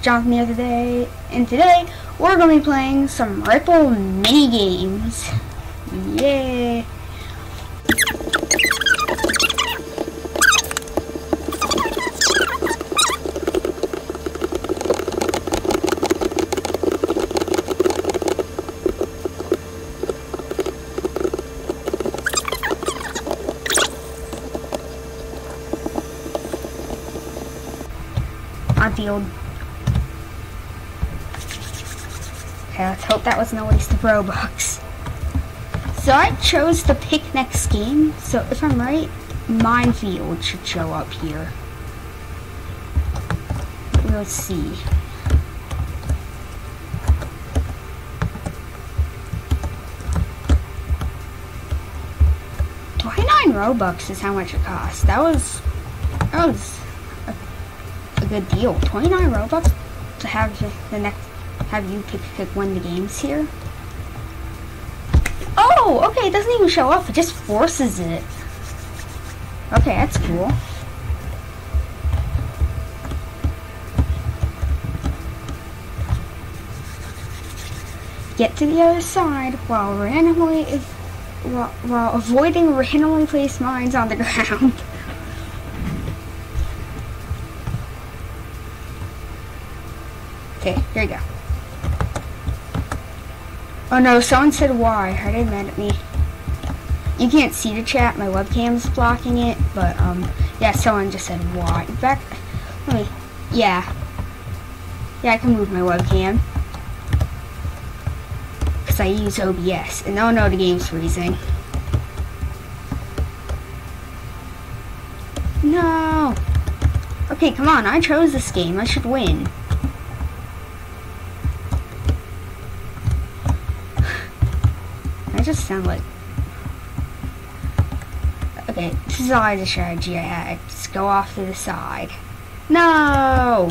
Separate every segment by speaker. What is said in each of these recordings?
Speaker 1: Jonathan here today, and today we're going to be playing some Ripull mini games. Yay! On field. Okay, let's hope that wasn't waste of Robux. So I chose the pick next game, so if I'm right, Minefield should show up here. Let's see. Twenty-nine Robux is how much it costs. That was that was a, a good deal. Twenty-nine Robux to have the next have you pick pick win the games here. Oh, okay, it doesn't even show up, it just forces it. Okay, that's cool. Get to the other side while randomly while, while avoiding randomly placed mines on the ground. okay, here you go. Oh no, someone said why. Are they mad at me? You can't see the chat, my webcam's blocking it, but um, yeah, someone just said why. In fact, let me, yeah. Yeah, I can move my webcam. Because I use OBS, and oh no, the game's freezing. No! Okay, come on, I chose this game, I should win. Just sound like... Okay, this is always a strategy I had. Just go off to the side. No!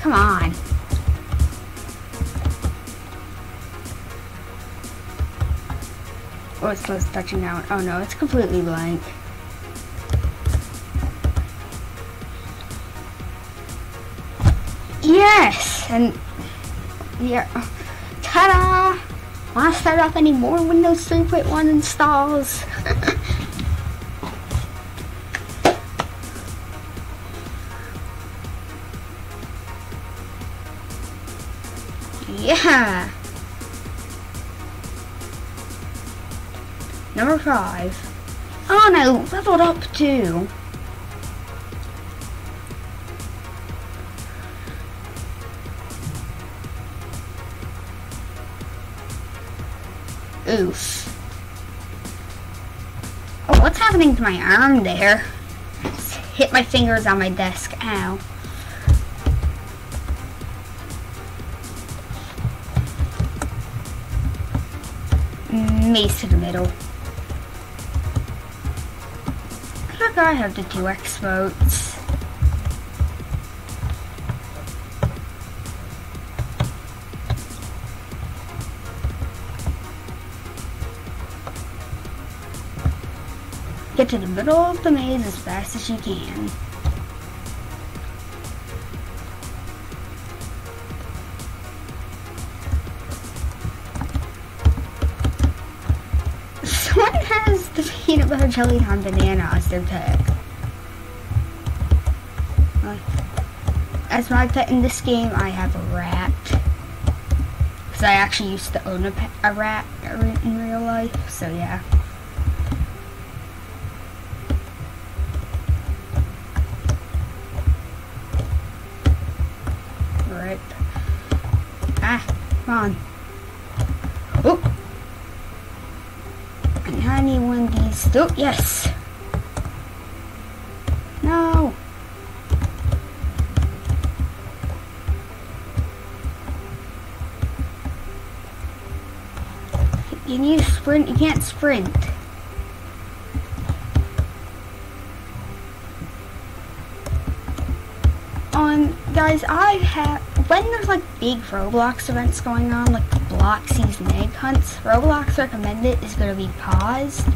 Speaker 1: Come on. Oh, it's to touching down. Oh no, it's completely blank. And, yeah. Ta-da! To start off any more Windows 3.1 installs? yeah! Number five. Oh, and I leveled up too. Oof. Oh, what's happening to my arm there? Just hit my fingers on my desk. Ow. Mace to the middle. I forgot I have the 2x votes. Get to the middle of the maze as fast as you can. Someone has the peanut butter jelly on banana as their pet. As my pet in this game, I have a rat. Because I actually used to own a, pet, a rat in real life, so yeah. Rip. Ah, come on. Oh! And I need Oh, yes! No! You need to sprint. You can't sprint. The guys, I have when there's like big Roblox events going on, like the block season egg hunts, Roblox recommended is gonna be paused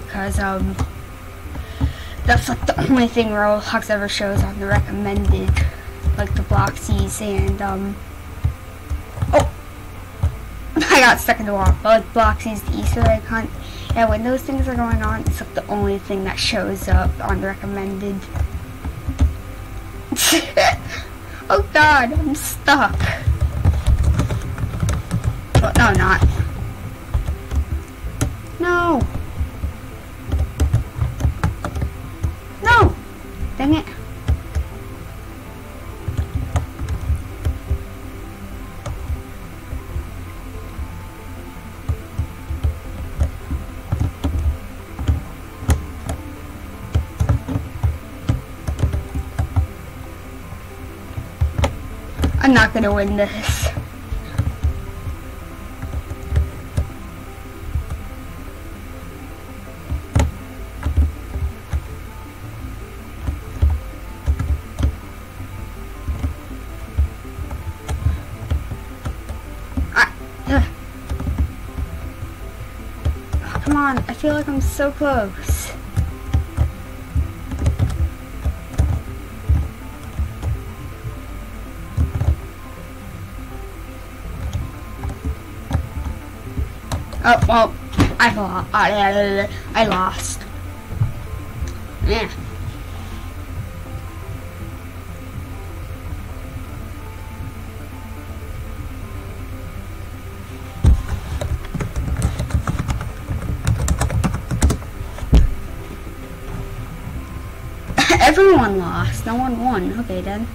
Speaker 1: because um that's like the only thing Roblox ever shows on the recommended, like the Bloxies and um oh I got stuck in the wall. But like Bloxies, the Easter egg hunt. Yeah, when those things are going on, it's like the only thing that shows up on the recommended. oh god, I'm stuck. Oh, no, not. No. No. Dang it. I'm not gonna win this. Feel like I'm so close. Oh, well, I lost. I, I lost. Yeah. No one won. Okay, then.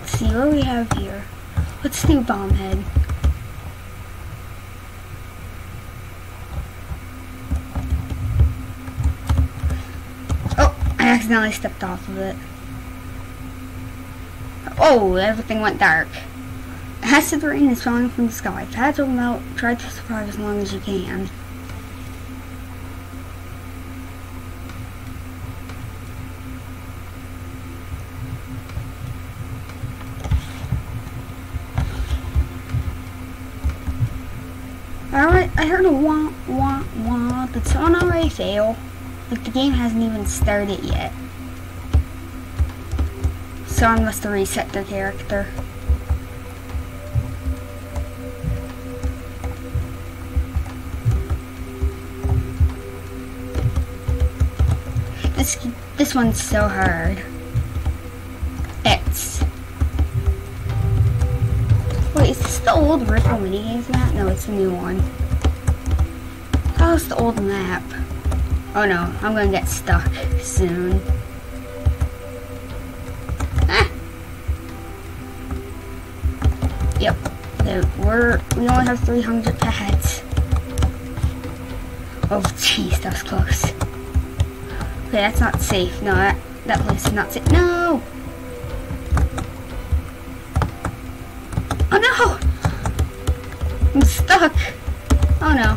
Speaker 1: Let's see what we have here. Let's do Bombhead. Oh, I stepped off of it. Oh, everything went dark. Acid rain is falling from the sky. Pads will melt. Try to survive as long as you can. Alright, I heard a wah wah wah. Did someone already fail? Like the game hasn't even started yet. So I must have reset the character. This this one's so hard. It's Wait, is this the old Ripull minigames map? No, it's the new one. Oh, How's the old map? Oh no, I'm gonna get stuck soon. Ah. Yep. We're we only have 300 pads. Oh jeez, that was close. Okay, that's not safe. No, that that place is not safe. No. Oh no! I'm stuck. Oh no.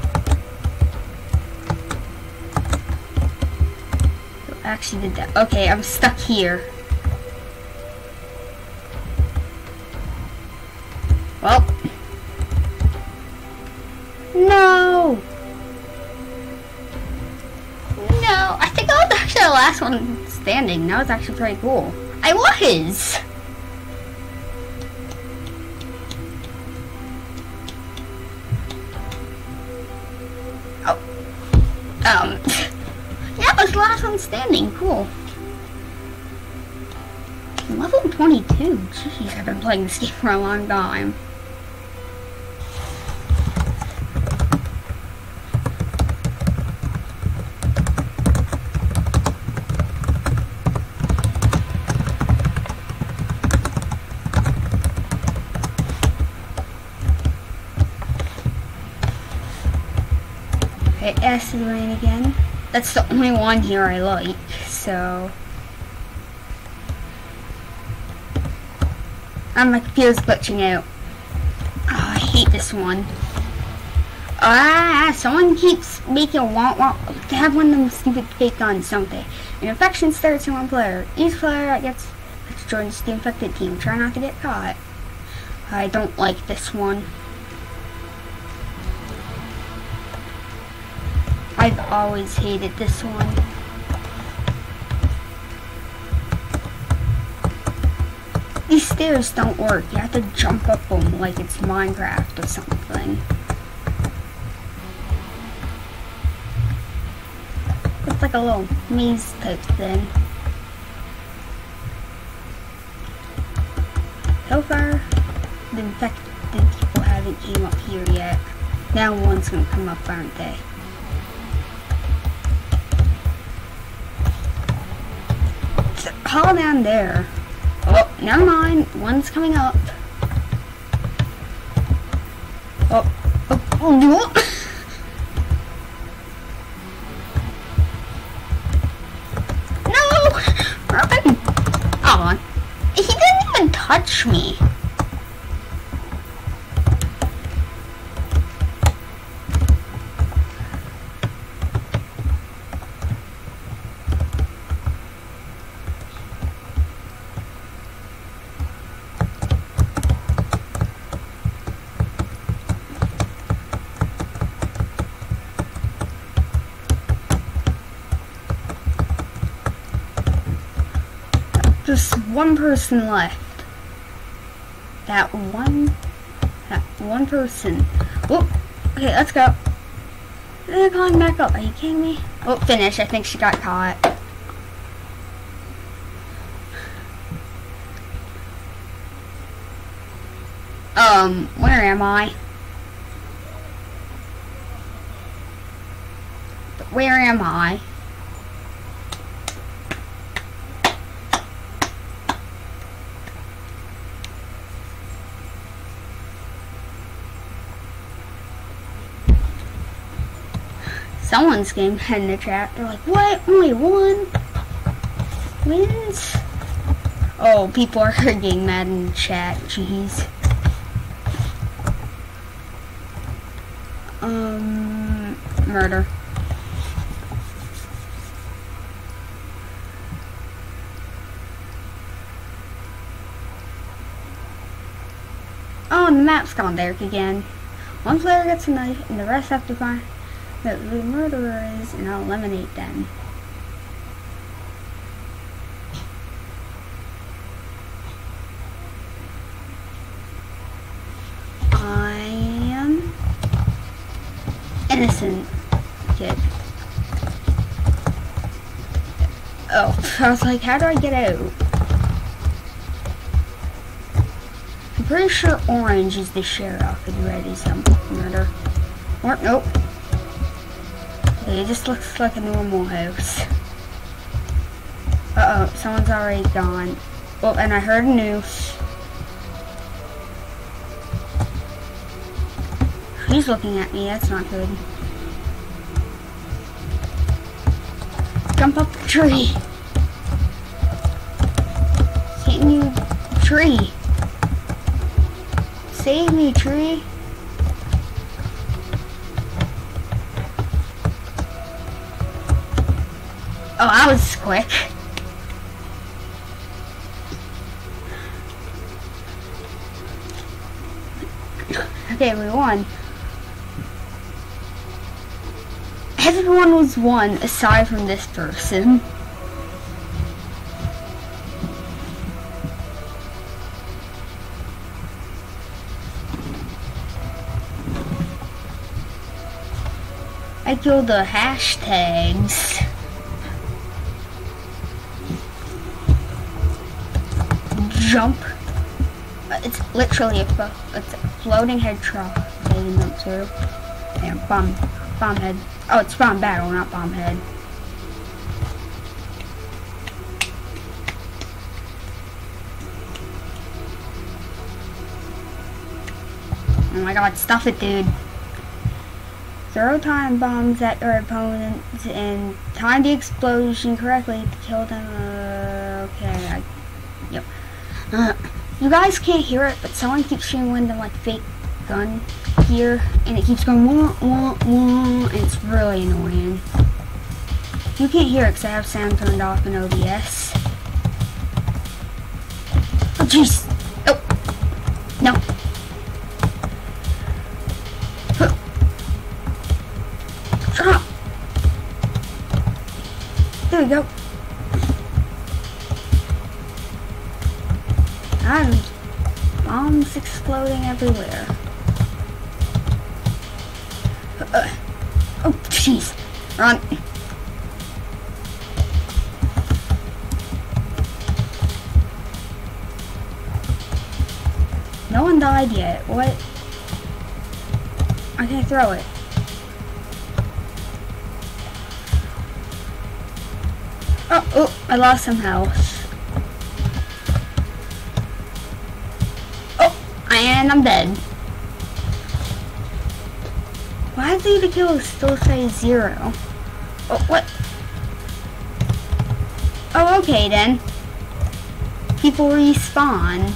Speaker 1: I actually did that. Okay, I'm stuck here. Well. No! No! I think I was actually the last one standing. That was actually pretty cool. I was! Standing. Cool. Level 22. Jeez, I've been playing this game for a long time. Okay, acid rain again. That's the only one here I like, so... And my computer's glitching out. Oh, I hate this one. Ah, someone keeps making a want want to have one of them stupid fake guns, don't they? An infection starts in one player. Each player gets to join the infected team. Try not to get caught. I don't like this one. I've always hated this one. These stairs don't work. You have to jump up them like it's Minecraft or something. It's like a little maze type thing. So far, the infected people haven't came up here yet. Now one's gonna come up, aren't they? Call down there. Oh, never mind. One's coming up. Oh, oh, oh no! No! Broken! Oh, he didn't even touch me. Just one person left that one, that one person. Whoop. Okay, let's go. They're going back up. Are you kidding me? Oh, finish. I think she got caught. Um, where am I? Where am I? Someone's game in the chat. They're like, what? Only one wins? Oh, people are getting mad in the chat. Jeez. Um, murder. Oh, and the map's gone dark again. One player gets a knife, and the rest have to find that the murderer is and I'll eliminate them. I am innocent kid. Oh, I was like, how do I get out? I'm pretty sure orange is the sheriff red is some murder. Or, nope. It just looks like a normal house. Uh-oh, someone's already gone. Oh, and I heard a noose. He's looking at me, that's not good. Jump up the tree. Hitting you, tree. Save me, tree. Oh, I was quick. Okay, we won. Everyone was one aside from this person. I killed the hashtags. Jump. It's literally a, it's a floating head truck taking them through. Bomb, bomb head. Oh, it's bomb battle, not bomb head. Oh my god, stuff it, dude. Throw time bombs at your opponents and time the explosion correctly to kill them. Uh, okay, I, yep. Uh, you guys can't hear it, but someone keeps shooting one of the like fake gun here, and it keeps going wah wah wah, and it's really annoying. You can't hear it because I have sound turned off in OBS. Oh jeez! Exploding everywhere. Uh, oh, jeez. Run. No one died yet. What? I can't throw it. Oh, oh, I lost some health. And I'm dead. Why is the kill still say zero? Oh, what? Oh, okay then. People respawn.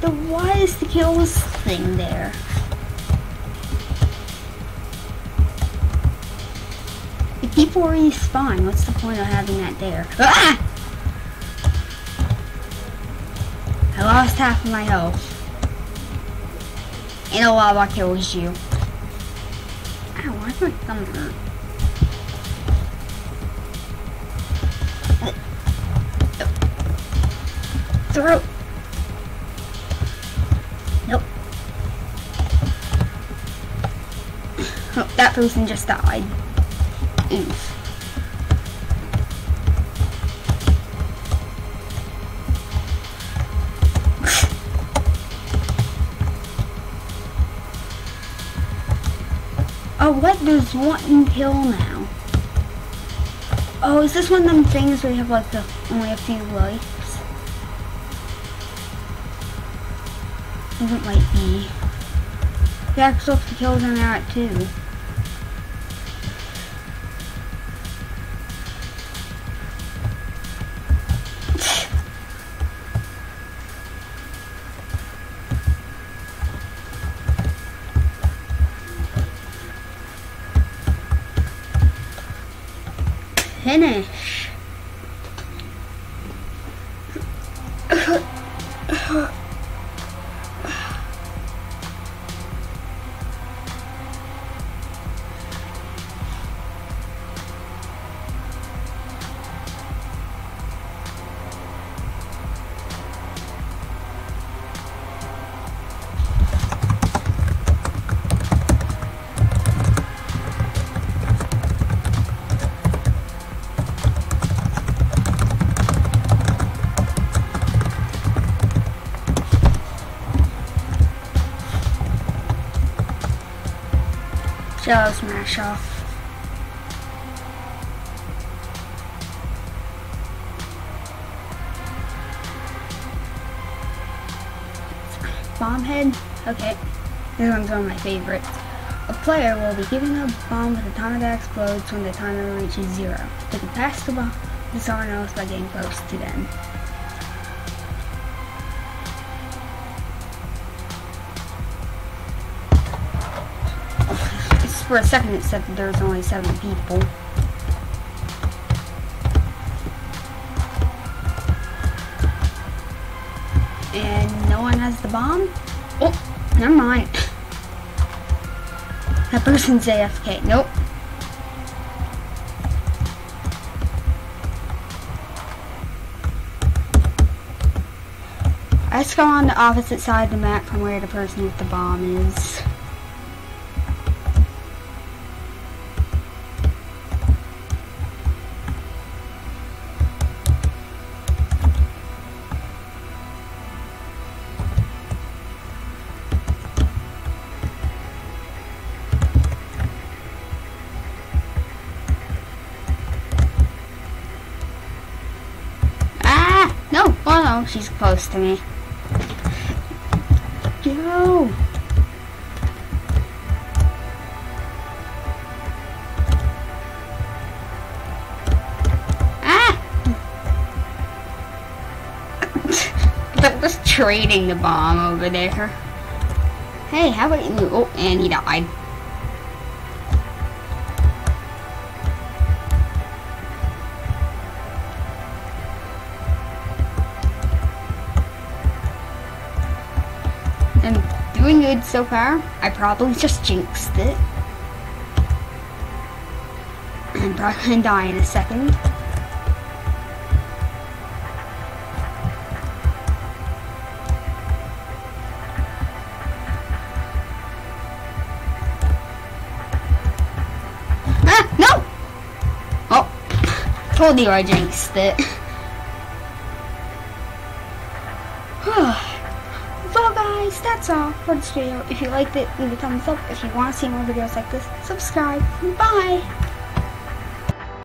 Speaker 1: Then why is the kills thing there? If people respawn, what's the point of having that there? Ah! I lost half of my health. And a lava kills you. Ow, why is my thumb hurt? Throw! Nope. Oh, that person just died. Oof. What? does one kill now. Oh, is this one of them things where you have like the, only a few lives? I think it might be. The kills are now at two. Finish. Shell smash off. Bomb head? Okay. This one's one of my favorites. A player will be given a bomb with a timer that explodes when the timer reaches zero. They can pass the bomb to someone else by getting close to them. For a second it said that there's only seven people. And no one has the bomb? Oh, never mind. That person's AFK. Nope. Let's go on the opposite side of the map from where the person with the bomb is. know she's close to me. Yo! Ah! that was trading the bomb over there. Hey, how about you? Oh, and he died. I'm doing good so far. I probably just jinxed it. I'm probably gonna die in a second. Ah, no! Oh, told you I jinxed it. that's all for this video. If you liked it, leave a thumbs up. If you want to see more videos like this, subscribe. Bye!